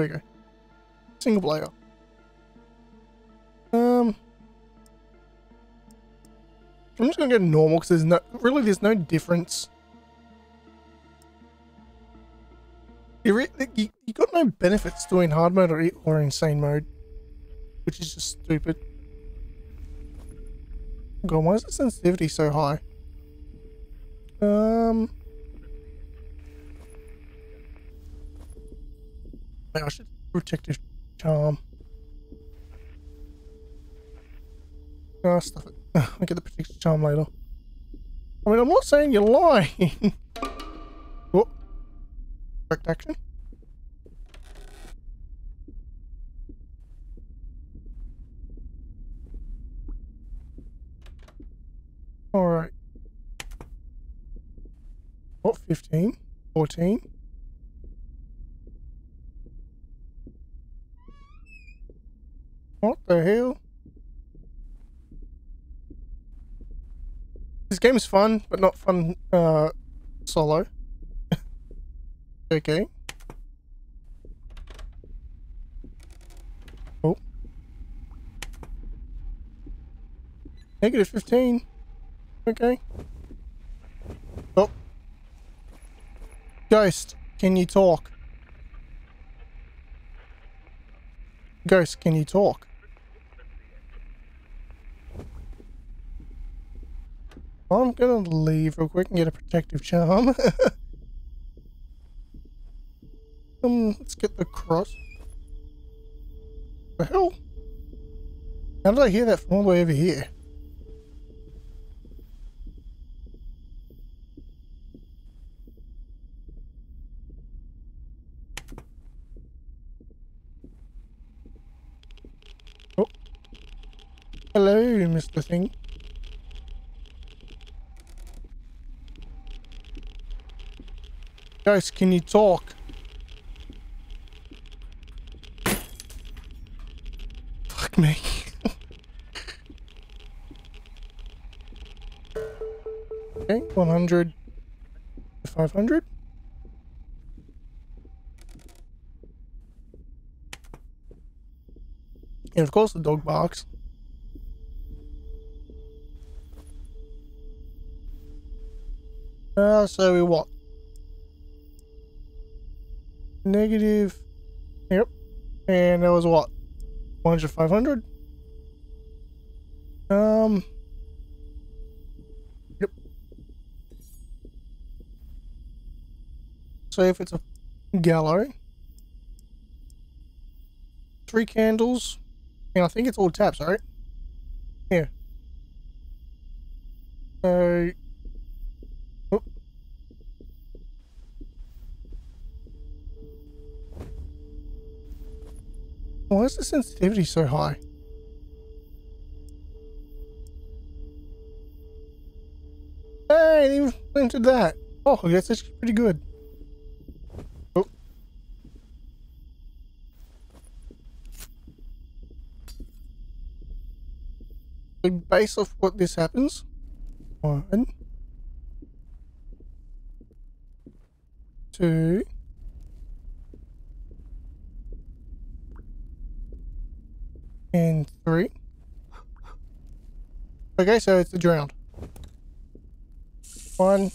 There we go. Single player. Um, I'm just gonna go normal because there's no really there's no difference. You, you, you got no benefits doing hard mode or, or insane mode, which is just stupid. God, why is the sensitivity so high? Um, I should protective charm. Ah, stuff it. I'll get the protective charm later. I mean, I'm not saying you're lying. oh. Correct action. Alright. What, 15? 14? What the hell? This game is fun, but not fun uh, solo. okay. Oh. Negative 15. Okay. Oh. Ghost, can you talk? Ghost, can you talk? I'm gonna leave real quick and get a protective charm. um, let's get the cross. The hell? How did I hear that from all the way over here? Oh. Hello, Mr. Thing. Guys, can you talk? Fuck me. okay, 100 500. And of course the dog barks. Uh, so we what? Negative. Yep. And that was what? 100, 500? Um. Yep. So if it's a gallow. Three candles. And I think it's all taps, right? Yeah. So Why is the sensitivity so high? Hey, they even that. Oh, I guess that's pretty good. Oh. So base off what this happens. One. Two. And three. Okay, so it's drowned. One.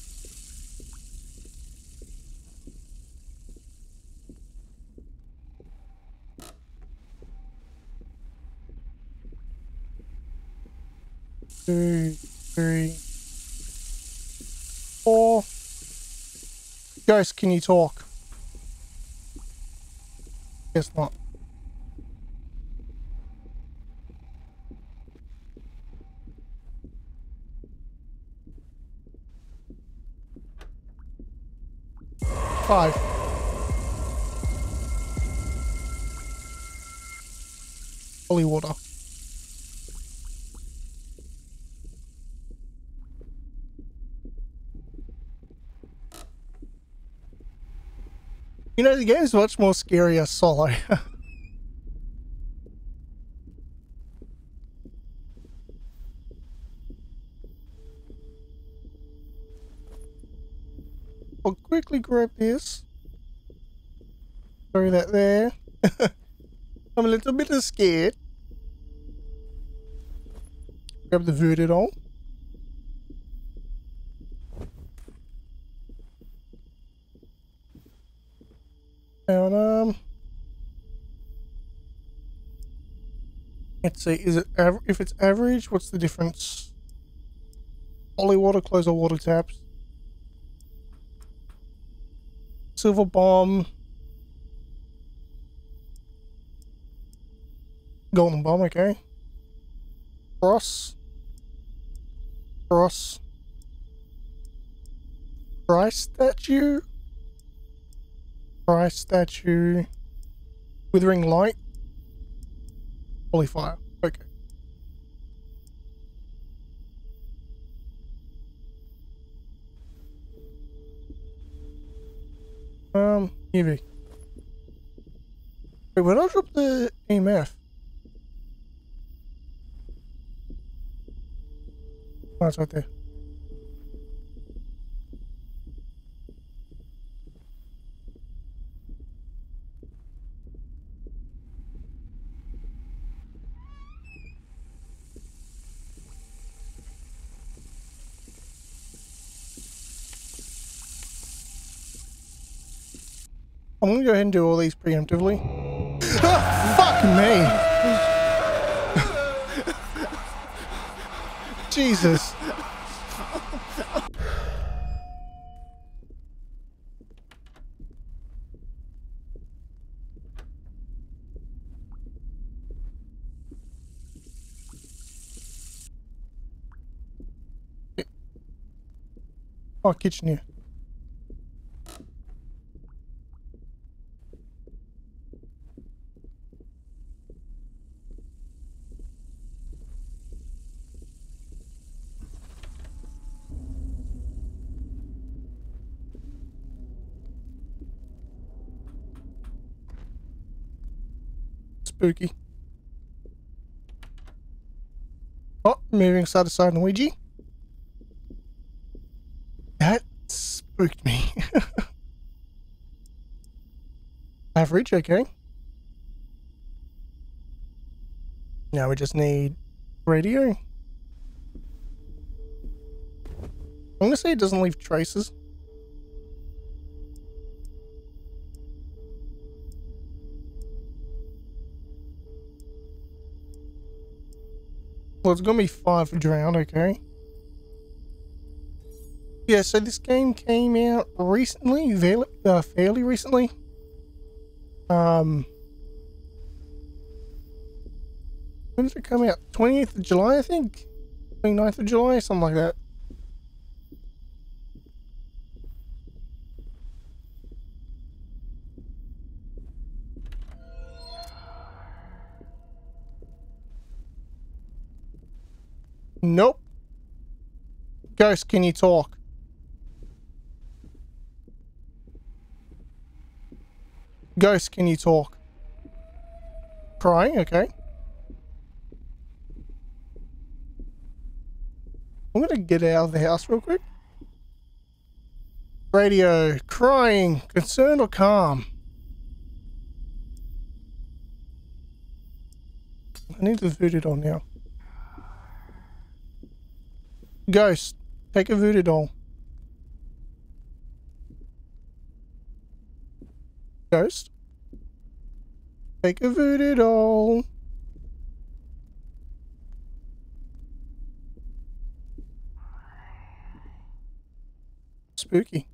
Two, three, four. Ghost, can you talk? Guess not. Holy water. You know, the game is much more scary as solo. I'll quickly grab this. Throw that there. I'm a little bit scared. Grab the Voodoo And, um... Let's see, is it if it's average, what's the difference? Holy water, close all water taps. Silver bomb. Golden bomb, okay. Cross. Cross. Christ statue. Christ statue. Withering light. Holy fire. Um, Evie. Wait, when I drop the EMF? Oh, it's right there. I'm gonna go ahead and do all these preemptively. Ah, fuck me! Jesus. Oh, kitchen here. Spooky. Oh, moving side to side Ouija. That spooked me. Average, okay. Now we just need radio. I'm gonna say it doesn't leave traces. It's gonna be five for Drowned, okay. Yeah, so this game came out recently, fairly, uh, fairly recently. Um, when did it come out? 28th of July, I think? 29th of July, something like that. Nope. Ghost, can you talk? Ghost, can you talk? Crying, okay. I'm gonna get out of the house real quick. Radio, crying, concerned or calm? I need to put it on now. Ghost, take a voodoo doll. Ghost, take a voodoo doll. Spooky.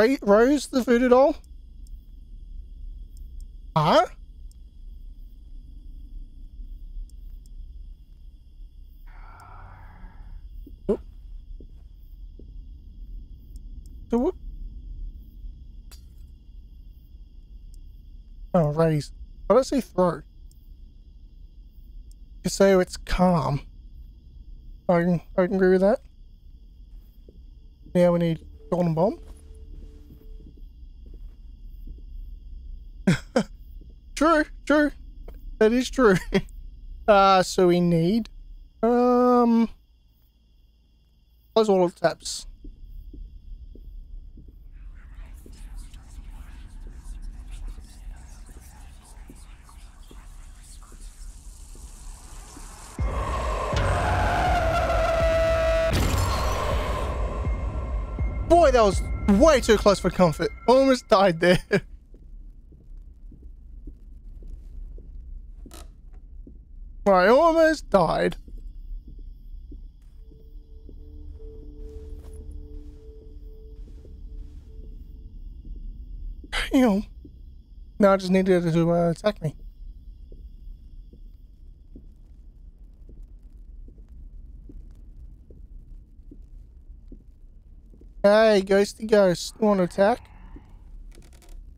Ray, Rose the voodoo doll? Huh? Oh. So what? Oh, raise. I say throw? You say it's calm. I can, I can agree with that. Now we need golden bomb. True, true. That is true. uh, so we need, um, close all the tabs. Boy, that was way too close for comfort. Almost died there. I almost died. Damn. Now I just needed to uh, attack me. Hey, ghosty ghost. You want to attack?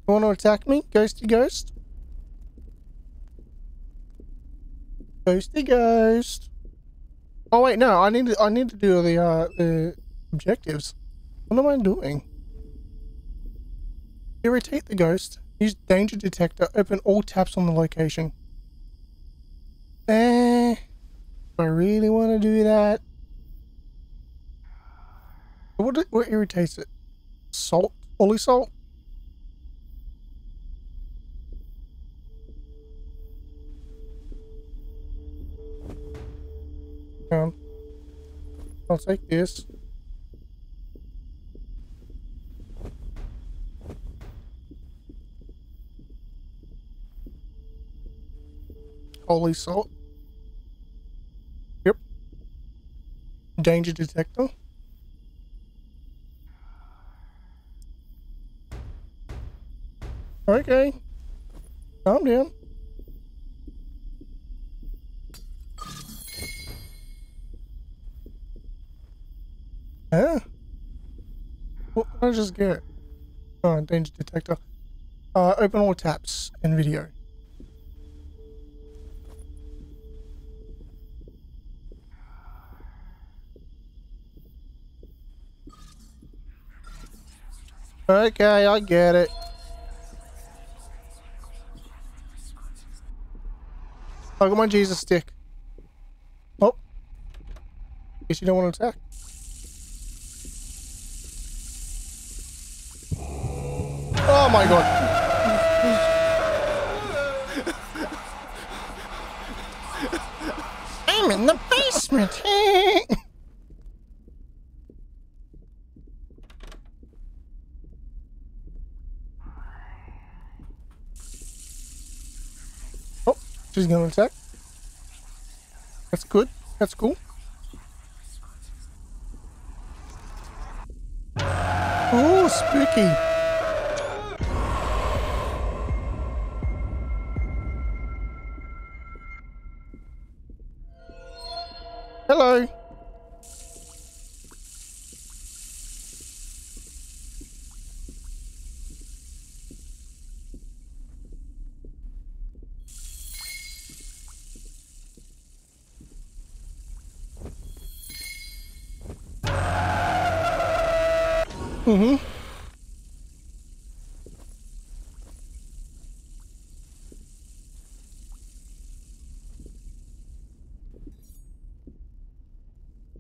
You want to attack me, ghosty ghost? Ghosty ghost. Oh wait, no, I need to I need to do the uh the objectives. What am I doing? Irritate the ghost. Use danger detector. Open all taps on the location. Eh. I really want to do that? What, what irritates it? Salt? Holy salt? Um, I'll take this. Holy salt. Yep. Danger detector. Okay. Calm down. What can I just get? Oh, danger detector. Uh, open all taps in video. Okay, I get it. I got my Jesus stick. Oh. Guess you don't want to attack. Oh my god. I'm in the basement. oh, she's gonna attack. That's good. That's cool. Oh, spooky.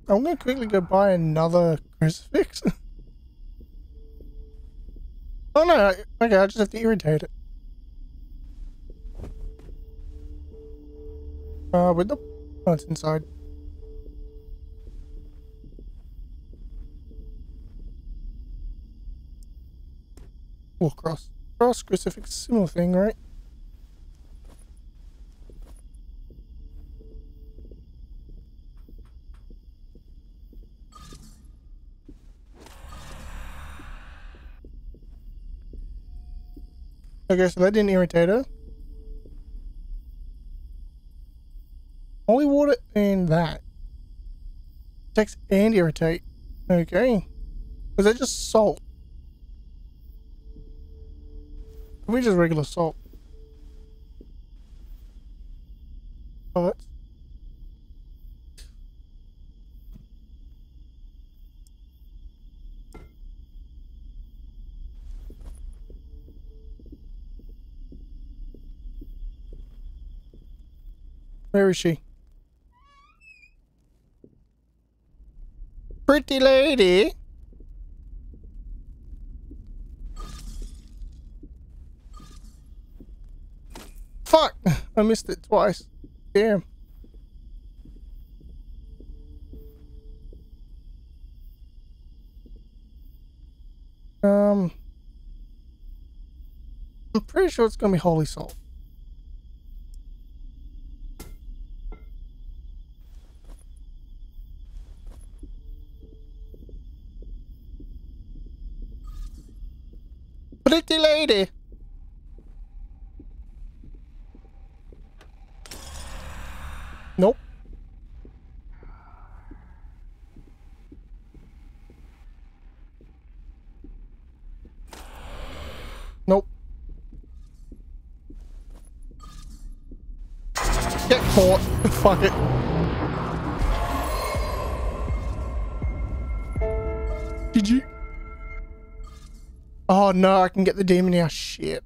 I'm gonna quickly go buy another crucifix. oh no, okay, I just have to irritate it. Uh, with the... Oh, it's inside. Oh, cross. Cross, crucifix, similar thing, right? Okay, so that didn't irritate her. Holy water and that. Text and irritate. Okay. Was that just salt? We just regular salt. But Where is she? Pretty lady. Fuck! I missed it twice. Damn. Um, I'm pretty sure it's gonna be Holy Salt. Pretty lady. Nope. Nope. Get caught. Fuck it. You? Oh no, I can get the demon now. Shit.